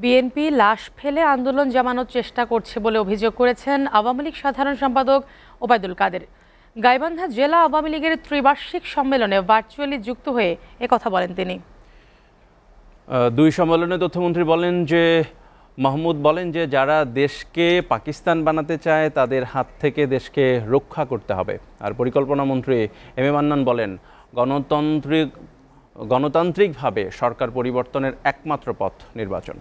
BNP লাশ ফেলে আন্দোলন জামানোর চেষ্টা করছে বলে অভিযোগ করেছেন আওয়ামী লীগ সাধারণ সম্পাদক ওবায়দুল কাদের। গাইবান্ধা জেলা আওয়ামী লীগের ত্রিবার্ষিক সম্মেলনে ভার্চুয়ালি যুক্ত হয়ে একথা বলেন তিনি। দুই সম্মেলনে তথ্যমন্ত্রী বলেন যে, মাহমুদ বলেন যে, যারা দেশকে পাকিস্তান বানাতে চায়, তাদের হাত থেকে দেশকে রক্ষা করতে হবে। আর পরিকল্পনা মন্ত্রী এম এ মান্নান বলেন, গণতান্ত্রিক, গণতান্ত্রিকভাবে সরকার পরিবর্তনের একমাত্র পথ নির্বাচন।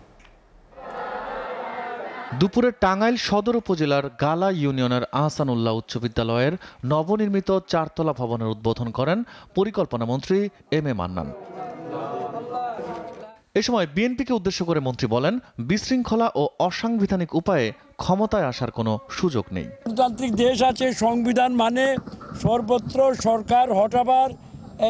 দুপুরে টাঙ্গাইল সদর উপজেলার গালা ইউনিয়নের আহসানুল্লাহ উচ্চ বিদ্যালয়ের নবনির্মিত চারতলা ভবনের উদ্বোধন করেন পরিকল্পনা মন্ত্রী এম এ মান্নান। এ সময় বিএনপিকে উদ্দেশ্য করে মন্ত্রী বলেন, বিশৃঙ্খলা ও অসাংবিধানিক উপায়ে ক্ষমতায় আসার কোনো সুযোগ নেই। গণতান্ত্রিক দেশ আছে, সংবিধান মানে সর্বত্র সরকার হটাবার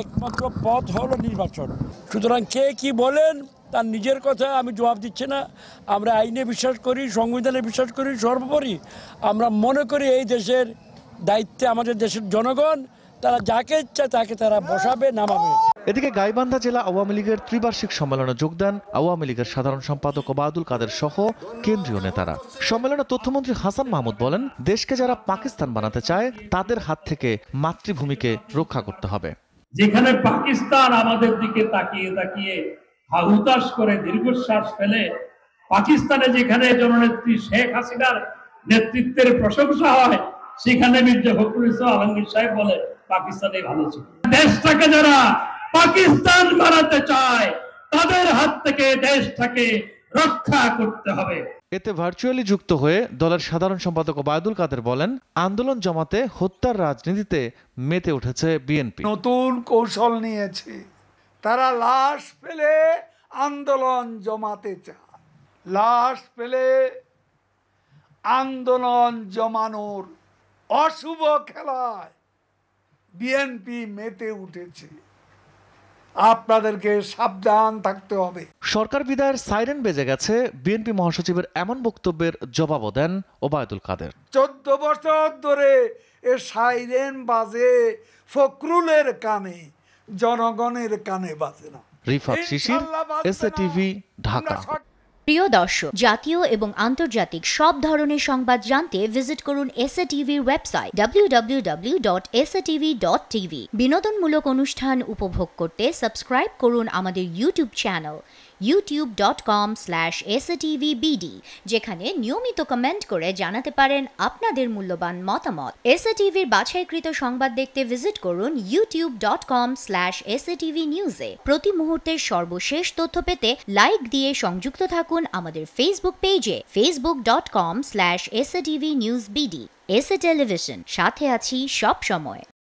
একমাত্র পথ হলো নির্বাচন। সুতরাং কে কি বলেন তার নিজের কথা আমি জবাব দিচ্ছি না। আমরা আইনে বিশ্বাস করি সংবিধানে বিশ্বাস করি সর্বোপরি আমরা মনে করি এই দেশের দায়িত্বে আমাদের দেশের জনগণ তারা যাকে ইচ্ছা তাকে তারা বসাবে নামাবে। এদিকে গাইবান্ধা জেলা আওয়ামী লীগের ত্রিবার্ষিক সম্মেলনে যোগ দেন আওয়ামী লীগের সাধারণ সম্পাদক ওবায়দুল কাদের সহ কেন্দ্রীয় নেতারা। সম্মেলনে তথ্যমন্ত্রী হাসান মাহমুদ বলেন দেশকে যারা পাকিস্তান বানাতে চায় তাদের হাত থেকে মাতৃভূমিকে রক্ষা করতে হবে। যেখানে পাকিস্তান আমাদের দিকে তাকিয়ে তাকিয়ে হাহুতাশ করে দীর্ঘশ্বাস ফেলে পাকিস্তানে যেখানে জননেত্রী শেখ হাসিনার নেতৃত্বের প্রশংসা হয় সেখানে মির্জা ফখরুল ইসলাম আলমগীর সাহেব বলে পাকিস্তানে ভালো ছিল। দেশটাকে যারা পাকিস্তান বানাতে চায় তাদের হাত থেকে দেশটাকে রক্ষা করতে হবে। এতে ভার্চুয়ালি যুক্ত হয়ে দলের সাধারণ সম্পাদক ওবায়দুল কাদের বলেন আন্দোলন জমাতে হত্যার রাজনীতিতে মেতে উঠেছে বিএনপি। নতুন কৌশল নিয়েছে। তারা লাশ পেলে আন্দোলন জমাতে চায়। লাশ পেলে আন্দোলন জমানোর অশুভ খেলায় বিএনপি মেতে উঠেছে। আপনাদেরকে সাবধান থাকতে হবে। সরকার বিদায়ের সাইরেন বেজে গেছে। বিএনপি মহাসচিবের এমন বক্তব্যের জবাবও দেন ওবায়দুল কাদের। চোদ্দ বছর ধরে এ সাইরেন বাজে ফখরুলের কানে জনগণের কানে বাজে না। রিফাত শিশির এসএটিভি ঢাকা। প্রিয় দর্শক জাতীয় এবং আন্তর্জাতিক সব ধরনের সংবাদ জানতে ভিজিট করুন এসএ টিভির ওয়েবসাইট www.satv.tv বিনোদনমূলক অনুষ্ঠান উপভোগ করতে সাবস্ক্রাইব করুন আমাদের ইউটিউব চ্যানেল slash satvbd যেখানে নিয়মিত কমেন্ট করে জানাতে পারেন আপনাদের মূল্যবান মতামত। এসএ টিভির বাছাইকৃত সংবাদ দেখতে ভিজিট করুন slash satv নিউজে প্রতি মুহূর্তের সর্বশেষ তথ্য পেতে লাইক দিয়ে সংযুক্ত থাকুন আমাদের ফেসবুক পেজে facebook.com slash satv news BD SA television সাথে আছি সব সময়।